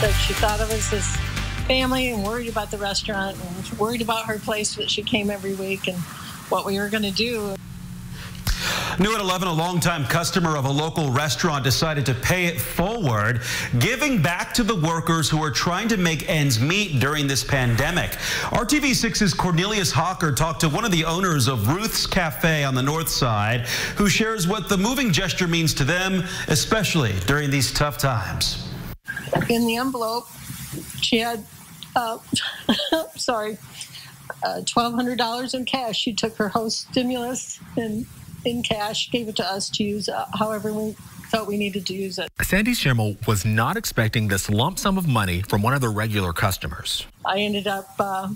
Said she thought of us as family and worried about the restaurant and worried about her place that she came every week and what we were going to do. New at 11, a longtime customer of a local restaurant decided to pay it forward, giving back to the workers who are trying to make ends meet during this pandemic. RTV6's Cornelius Hawker talked to one of the owners of Ruth's Cafe on the north side, who shares what the moving gesture means to them, especially during these tough times. In the envelope, she had, uh, sorry, uh, $1,200 in cash. She took her host stimulus and in cash, gave it to us to use uh, however we felt we needed to use it. Sandy Schimmel was not expecting this lump sum of money from one of their regular customers. I ended up uh,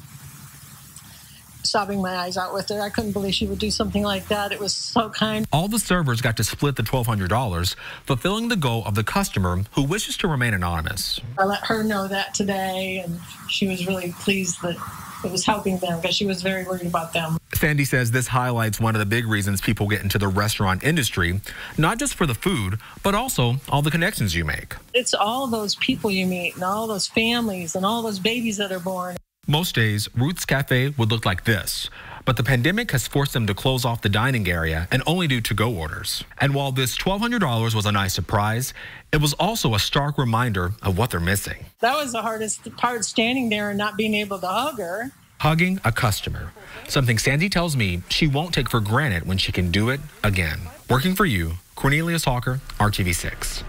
sobbing my eyes out with her. I couldn't believe she would do something like that. It was so kind. All the servers got to split the $1,200, fulfilling the goal of the customer who wishes to remain anonymous. I let her know that today, and she was really pleased that it was helping them because she was very worried about them. Sandy says this highlights one of the big reasons people get into the restaurant industry, not just for the food, but also all the connections you make. It's all those people you meet and all those families and all those babies that are born. Most days, Ruth's Cafe would look like this, but the pandemic has forced them to close off the dining area and only do to go orders. And while this $1,200 was a nice surprise, it was also a stark reminder of what they're missing. That was the hardest part, standing there and not being able to hug her hugging a customer. Something Sandy tells me she won't take for granted when she can do it again. Working for you, Cornelius Hawker, RTV6.